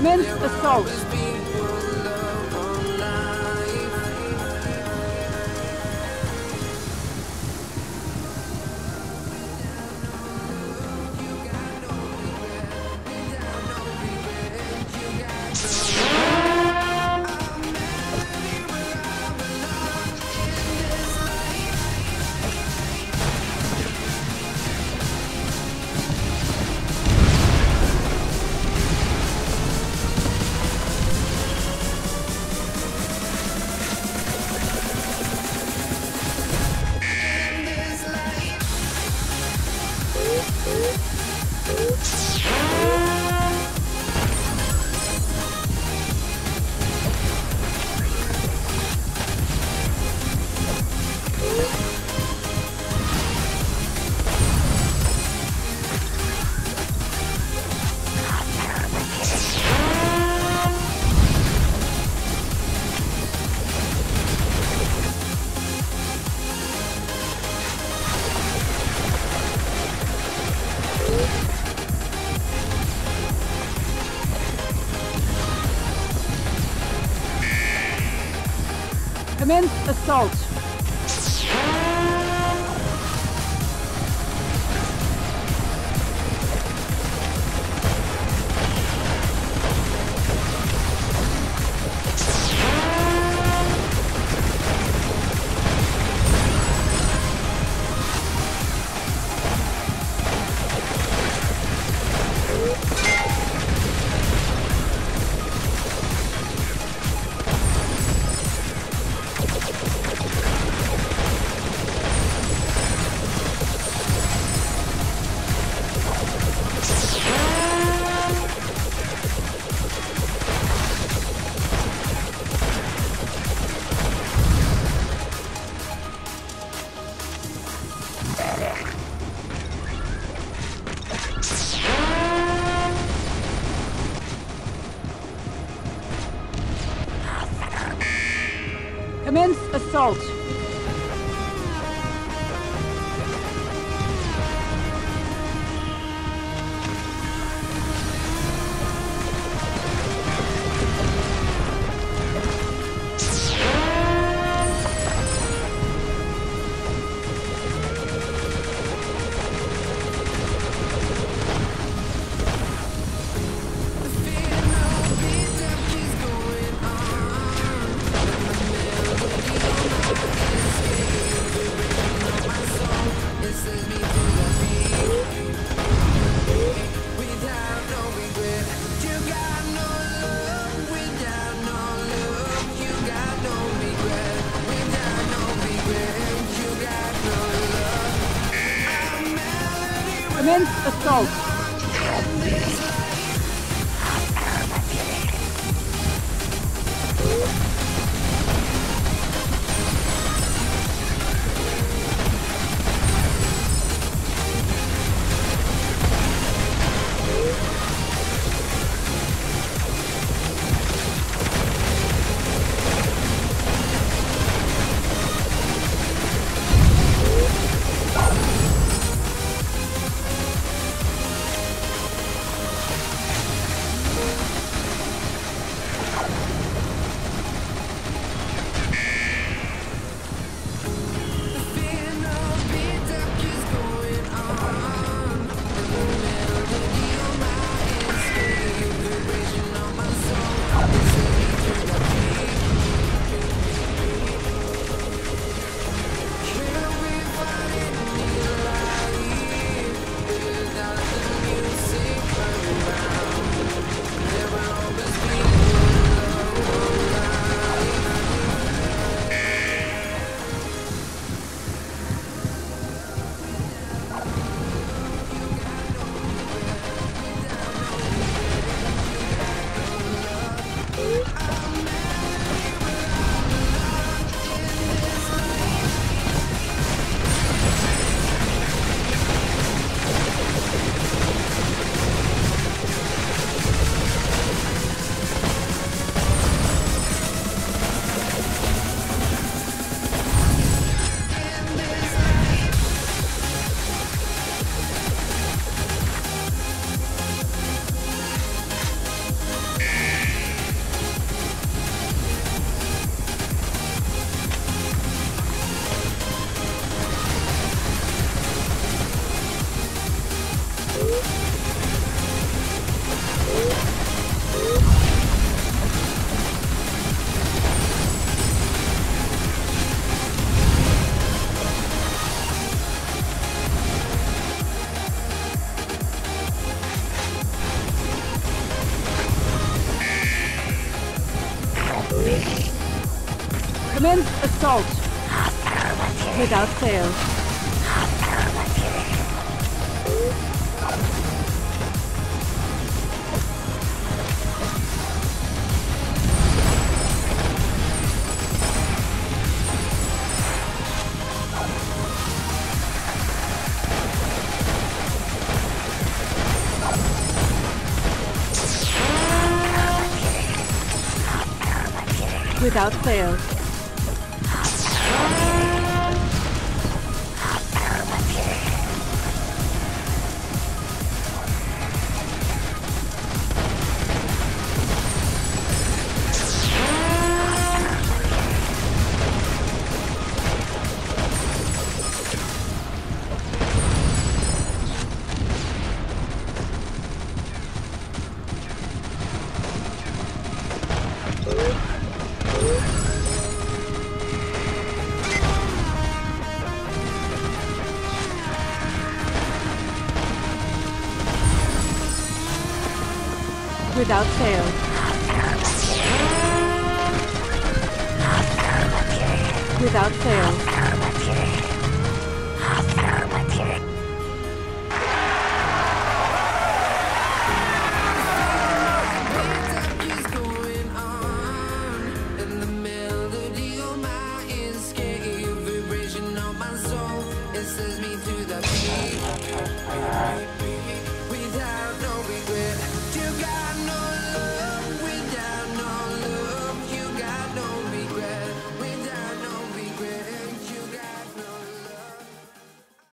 Commence assault. Commence assault. Commence assault. Commence assault. Assault. Without fail. Without fail. Without fail. Without fail.